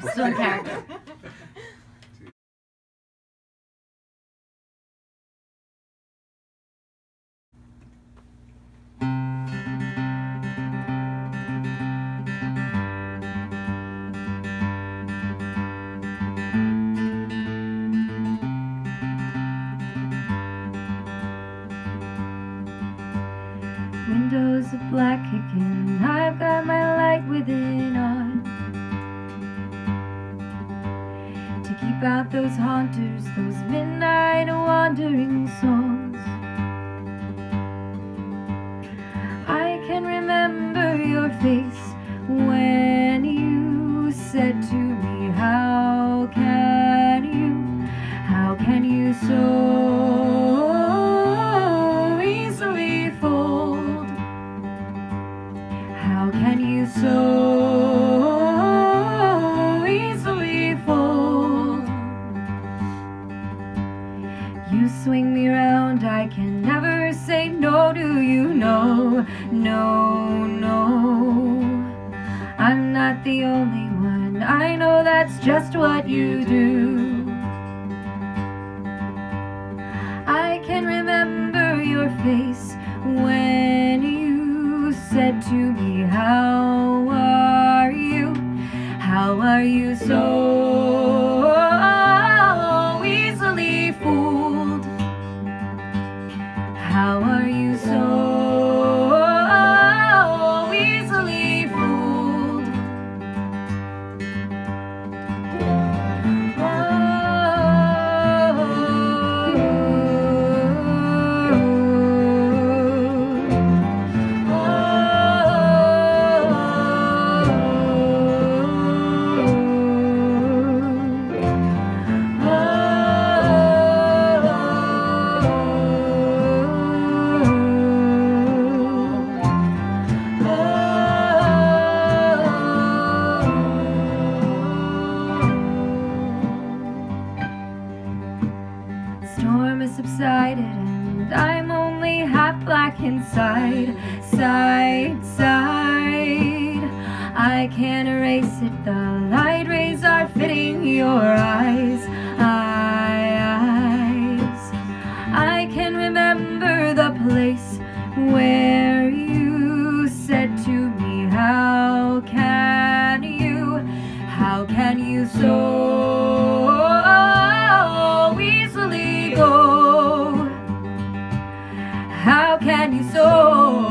Still in character. Windows of black kicking, I've got my light within on keep out those haunters, those midnight wandering souls I can remember your face when you said to me How can you, how can you so easily fold? How can you so swing me round, I can never say no to you, no, no, no. I'm not the only one, I know that's just what you do. I can remember your face when you said to me, How are you? How are you so How are you Subsided and I'm only half black inside, side, side. I can't erase it, the light rays are fitting your eyes, eyes. I can remember the place where you said to me, How can you, how can you so So. soul.